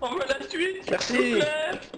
On veut la suite s'il vous plaît.